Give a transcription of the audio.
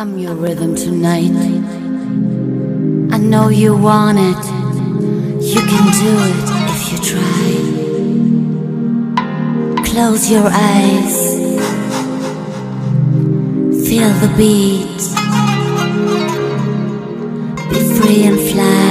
I'm your rhythm tonight. I know you want it. You can do it if you try. Close your eyes. Feel the beat. Be free and fly.